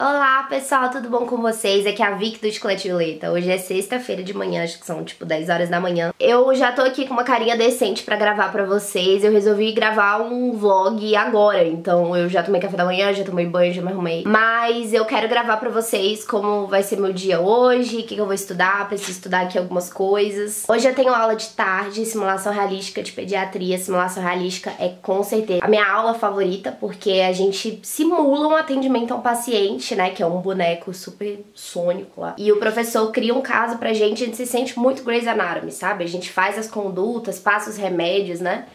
Olá pessoal, tudo bom com vocês? Aqui é a Vic do Chiclete Violeta. Hoje é sexta-feira de manhã, acho que são tipo 10 horas da manhã. Eu já tô aqui com uma carinha decente pra gravar pra vocês. Eu resolvi gravar um vlog agora, então eu já tomei café da manhã, já tomei banho, já me arrumei. Mas eu quero gravar pra vocês como vai ser meu dia hoje, o que, que eu vou estudar, preciso estudar aqui algumas coisas. Hoje eu tenho aula de tarde, simulação realística de pediatria. Simulação realística é com certeza a minha aula favorita, porque a gente simula um atendimento a um paciente né? Que é um boneco super sônico lá. E o professor cria um caso pra gente, a gente se sente muito Grey's Anatomy, sabe? A gente faz as condutas, passa os remédios, né?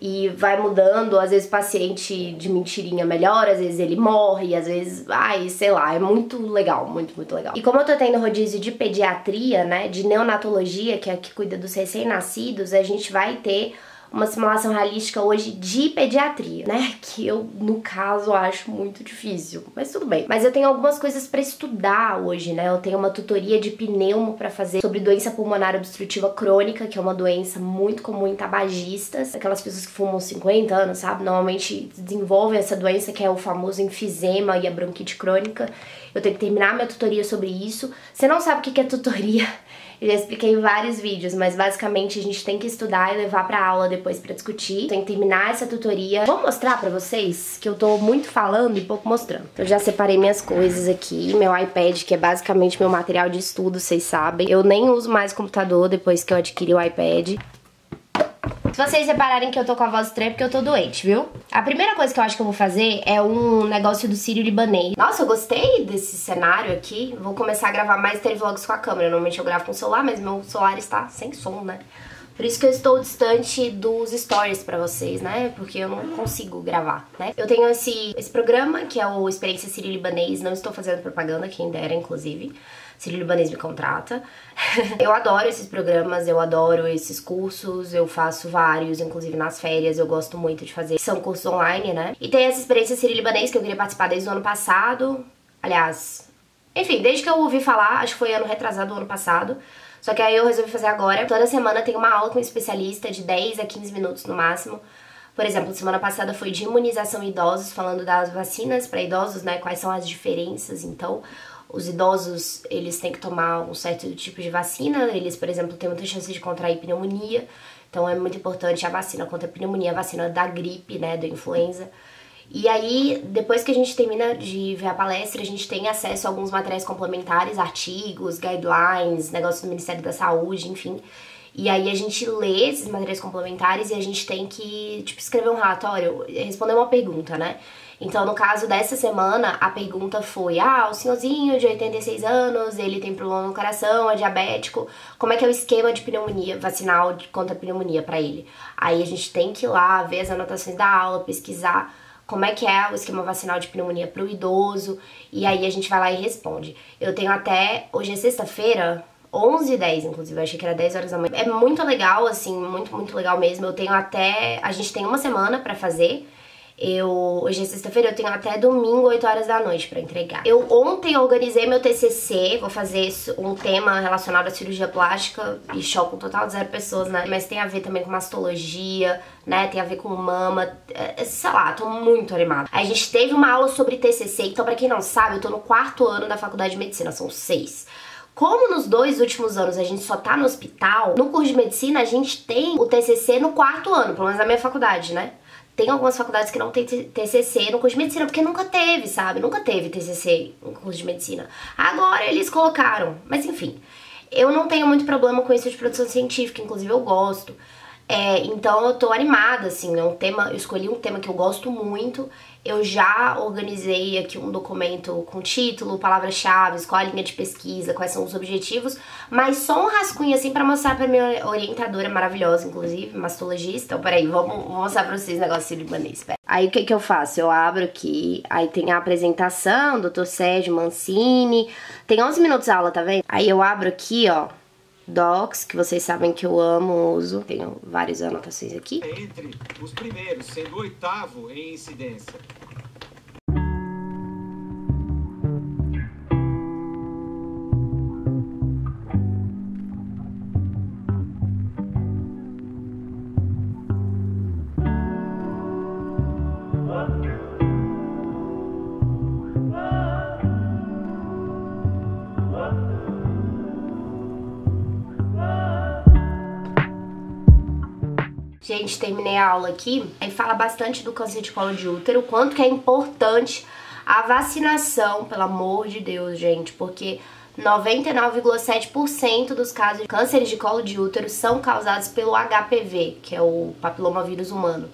E vai mudando, às vezes o paciente de mentirinha melhora, às vezes ele morre, às vezes, ai, sei lá, é muito legal, muito, muito legal. E como eu tô tendo rodízio de pediatria, né, de neonatologia, que é a que cuida dos recém-nascidos, a gente vai ter uma simulação realística hoje de pediatria, né? Que eu, no caso, acho muito difícil, mas tudo bem. Mas eu tenho algumas coisas para estudar hoje, né? Eu tenho uma tutoria de pneumo para fazer sobre doença pulmonar obstrutiva crônica, que é uma doença muito comum em tabagistas, aquelas pessoas que fumam 50 anos, sabe? Normalmente desenvolvem essa doença que é o famoso enfisema e a bronquite crônica. Eu tenho que terminar minha tutoria sobre isso. Você não sabe o que é tutoria? Eu já expliquei vários vídeos, mas basicamente a gente tem que estudar e levar pra aula depois pra discutir. Tem que terminar essa tutoria. Vou mostrar pra vocês que eu tô muito falando e pouco mostrando. Eu já separei minhas coisas aqui, meu iPad, que é basicamente meu material de estudo, vocês sabem. Eu nem uso mais computador depois que eu adquiri o iPad. Se vocês repararem que eu tô com a voz estranha, porque eu tô doente, viu? A primeira coisa que eu acho que eu vou fazer é um negócio do Sírio Libanês. Nossa, eu gostei desse cenário aqui. Vou começar a gravar mais vlogs com a câmera. Normalmente eu gravo com o celular, mas meu celular está sem som, né? Por isso que eu estou distante dos stories pra vocês, né? Porque eu não consigo gravar, né? Eu tenho esse, esse programa, que é o Experiência Sírio Libanês. Não estou fazendo propaganda, quem dera, inclusive. Sírio Libanês me contrata. eu adoro esses programas, eu adoro esses cursos, eu faço vários, inclusive nas férias eu gosto muito de fazer. São cursos online, né? E tem essa experiência Sírio Libanês que eu queria participar desde o ano passado. Aliás, enfim, desde que eu ouvi falar, acho que foi ano retrasado do ano passado. Só que aí eu resolvi fazer agora. Toda semana tem uma aula com um especialista de 10 a 15 minutos no máximo. Por exemplo, semana passada foi de imunização idosos, falando das vacinas para idosos, né? Quais são as diferenças. Então, os idosos, eles têm que tomar um certo tipo de vacina, eles, por exemplo, têm muita chance de contrair pneumonia, então é muito importante a vacina contra a pneumonia, a vacina da gripe, né, da influenza. E aí, depois que a gente termina de ver a palestra, a gente tem acesso a alguns materiais complementares, artigos, guidelines, negócios do Ministério da Saúde, enfim. E aí a gente lê esses materiais complementares e a gente tem que, tipo, escrever um relatório, responder uma pergunta, né? Então, no caso dessa semana, a pergunta foi: ah, o senhorzinho de 86 anos, ele tem problema no coração, é diabético, como é que é o esquema de pneumonia vacinal contra a pneumonia para ele? Aí a gente tem que ir lá ver as anotações da aula, pesquisar como é que é o esquema vacinal de pneumonia para o idoso, e aí a gente vai lá e responde. Eu tenho até, hoje é sexta-feira, 11 e 10, inclusive, eu achei que era 10 horas da manhã. É muito legal, assim, muito, muito legal mesmo. Eu tenho até, a gente tem uma semana para fazer, eu, hoje é sexta-feira, eu tenho até domingo, 8 horas da noite para entregar. Eu ontem organizei meu TCC, vou fazer um tema relacionado à cirurgia plástica e choco um total de zero pessoas, né? Mas tem a ver também com mastologia, né? Tem a ver com mama, é, sei lá, tô muito animada. A gente teve uma aula sobre TCC, então para quem não sabe, eu tô no quarto ano da faculdade de medicina, são seis. Como nos dois últimos anos a gente só tá no hospital, no curso de medicina a gente tem o TCC no quarto ano, pelo menos na minha faculdade, né? Tem algumas faculdades que não tem TCC no curso de medicina, porque nunca teve, sabe? Nunca teve TCC no curso de medicina. Agora eles colocaram, mas enfim. Eu não tenho muito problema com isso de produção científica, inclusive eu gosto. É, então eu tô animada, assim, é um tema, eu escolhi um tema que eu gosto muito. Eu já organizei aqui um documento com título, palavras-chave, qual a linha de pesquisa, quais são os objetivos, mas só um rascunho assim para mostrar pra minha orientadora maravilhosa, inclusive, mastologista. Então, peraí, vou, vou mostrar pra vocês o negócio de libanês, pera. Aí o que que eu faço? Eu abro aqui, aí tem a apresentação, Dr. Sérgio Mancini, tem 11 minutos de aula, tá vendo? Aí eu abro aqui, ó, Docs, que vocês sabem que eu amo, uso. Tenho várias anotações aqui. Entre os primeiros, sendo o oitavo em incidência. Gente, terminei a aula aqui. Aí fala bastante do câncer de colo de útero, quanto que é importante a vacinação, pelo amor de Deus, gente, porque 99,7% dos casos de cânceres de colo de útero são causados pelo HPV, que é o papilomavírus humano.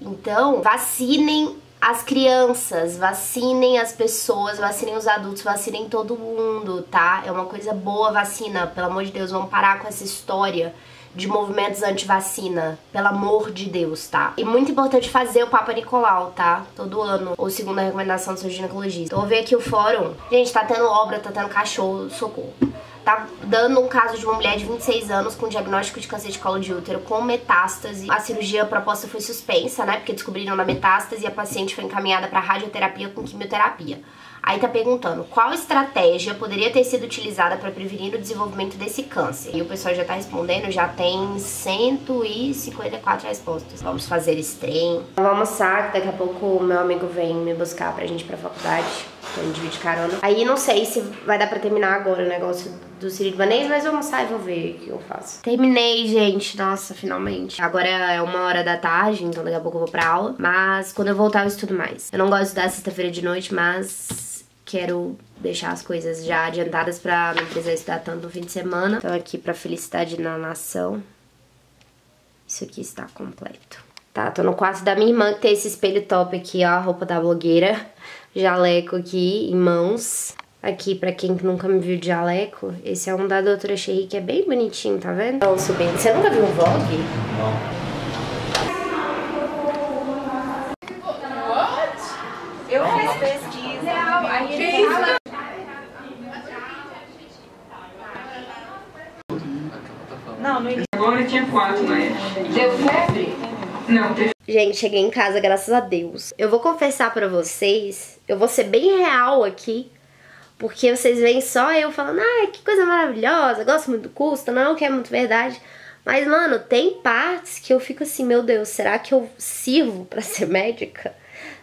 Então, vacinem as crianças, vacinem as pessoas, vacinem os adultos, vacinem todo mundo, tá? É uma coisa boa vacina, pelo amor de Deus, vamos parar com essa história de movimentos anti-vacina, pelo amor de Deus, tá? E muito importante fazer o Papa Nicolau, tá? Todo ano, ou segundo a recomendação do seu ginecologista. Então, vou ver aqui o fórum. Gente, tá tendo obra, tá tendo cachorro, socorro tá dando um caso de uma mulher de 26 anos com diagnóstico de câncer de colo de útero com metástase. A cirurgia proposta foi suspensa, né? Porque descobriram na metástase e a paciente foi encaminhada para radioterapia com quimioterapia. Aí tá perguntando qual estratégia poderia ter sido utilizada para prevenir o desenvolvimento desse câncer. E o pessoal já tá respondendo, já tem 154 respostas. Vamos fazer esse trem. Vamos almoçar, que daqui a pouco o meu amigo vem me buscar pra gente ir pra faculdade. Indo dividir carona. Aí não sei se vai dar pra terminar agora o negócio do Ciro Libanês, mas eu vou almoçar e vou ver o que eu faço. Terminei, gente. Nossa, finalmente. Agora é uma hora da tarde, então daqui a pouco eu vou pra aula. Mas quando eu voltar eu estudo mais. Eu não gosto de estudar sexta-feira de noite, mas quero deixar as coisas já adiantadas para não precisar estudar tanto no fim de semana. Então aqui para felicidade na nação. Isso aqui está completo. Tá, tô no quarto da minha irmã que tem esse espelho top aqui, ó, a roupa da blogueira. Jaleco aqui em mãos. Aqui, pra quem nunca me viu de jaleco, esse é um da Doutora Cherry que é bem bonitinho, tá vendo? Então, subindo. Você nunca viu um vlog? Não. Eu fiz pesquisa, aí fala... Não, no Agora tinha quatro, né? Deu febre? Não. Gente, cheguei em casa, graças a Deus. Eu vou confessar pra vocês, eu vou ser bem real aqui, porque vocês veem só eu falando, ai, que coisa maravilhosa, gosto muito do curso, não, que é muito verdade. Mas, mano, tem partes que eu fico assim, meu Deus, será que eu sirvo pra ser médica?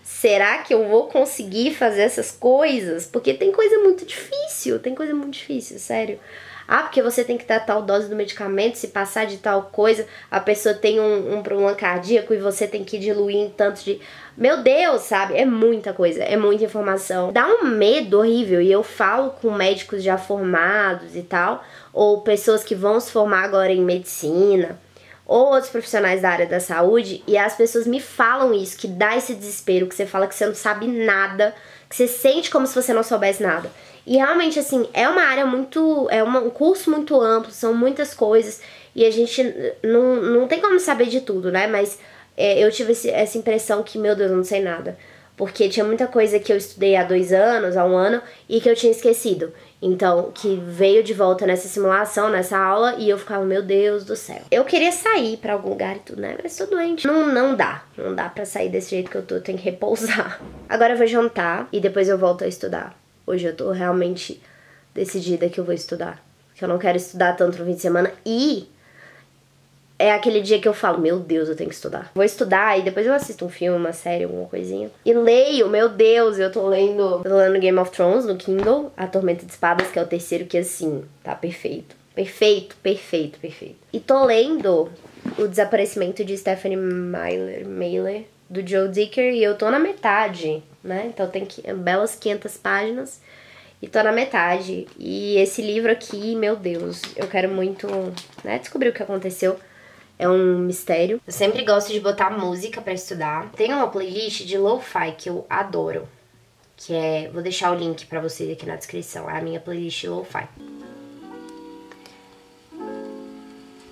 será que eu vou conseguir fazer essas coisas? Porque tem coisa muito difícil, tem coisa muito difícil, sério. Ah, porque você tem que dar tal dose do medicamento, se passar de tal coisa, a pessoa tem um, um problema cardíaco e você tem que diluir em tanto de. Meu Deus, sabe? É muita coisa, é muita informação. Dá um medo horrível. E eu falo com médicos já formados e tal, ou pessoas que vão se formar agora em medicina ou outros profissionais da área da saúde e as pessoas me falam isso, que dá esse desespero, que você fala que você não sabe nada, que você sente como se você não soubesse nada. E realmente, assim, é uma área muito. É uma, um curso muito amplo, são muitas coisas e a gente não, não tem como saber de tudo, né? Mas é, eu tive esse, essa impressão que, meu Deus, eu não sei nada. Porque tinha muita coisa que eu estudei há dois anos, há um ano, e que eu tinha esquecido. Então, que veio de volta nessa simulação, nessa aula, e eu ficava, meu Deus do céu. Eu queria sair para algum lugar e tudo, né? Mas tô doente. Não, não dá. Não dá para sair desse jeito que eu tô, eu tenho que repousar. Agora eu vou jantar e depois eu volto a estudar. Hoje eu tô realmente decidida que eu vou estudar. Que eu não quero estudar tanto no fim de semana e é aquele dia que eu falo, meu Deus, eu tenho que estudar. Vou estudar e depois eu assisto um filme, uma série, alguma coisinha. E leio, meu Deus, eu tô lendo, tô lendo Game of Thrones no Kindle, A Tormenta de Espadas, que é o terceiro que assim, tá perfeito. Perfeito, perfeito, perfeito. E tô lendo O Desaparecimento de Stephanie Mailer, Mailer do Joe Dicker, e eu tô na metade, né? Então tem que, belas 500 páginas e tô na metade. E esse livro aqui, meu Deus, eu quero muito, né, descobrir o que aconteceu é um mistério. Eu sempre gosto de botar música para estudar. Tem uma playlist de lo-fi que eu adoro, que é, vou deixar o link para vocês aqui na descrição, é a minha playlist lo-fi.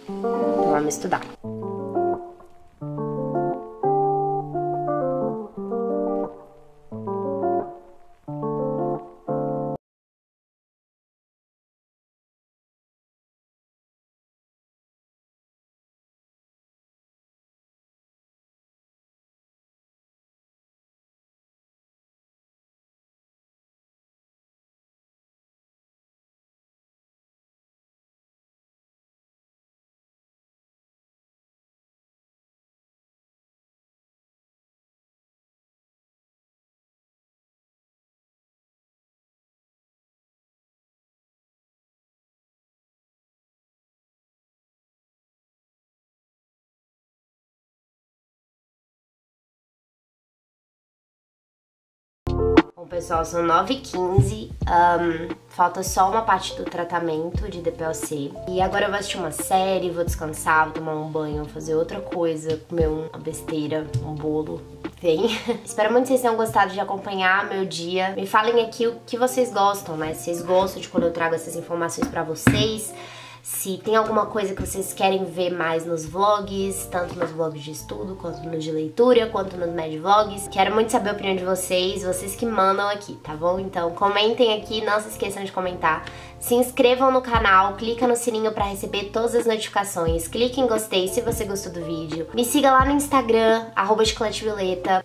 Vamos estudar. Bom, pessoal, são 9h15. Um, falta só uma parte do tratamento de DPLC. E agora eu vou assistir uma série, vou descansar, vou tomar um banho, fazer outra coisa, comer uma besteira, um bolo. Espero muito que vocês tenham gostado de acompanhar meu dia. Me falem aqui o que vocês gostam, né? Se vocês gostam de quando eu trago essas informações pra vocês se tem alguma coisa que vocês querem ver mais nos vlogs, tanto nos vlogs de estudo, quanto nos de leitura, quanto nos med vlogs. Quero muito saber a opinião de vocês, vocês que mandam aqui, tá bom? Então comentem aqui, não se esqueçam de comentar. Se inscrevam no canal, clica no sininho para receber todas as notificações, clique em gostei se você gostou do vídeo. Me siga lá no Instagram, arroba.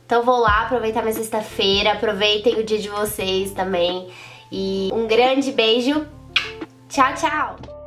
Então vou lá aproveitar minha sexta-feira, aproveitem o dia de vocês também. E um grande beijo. Tchau, tchau!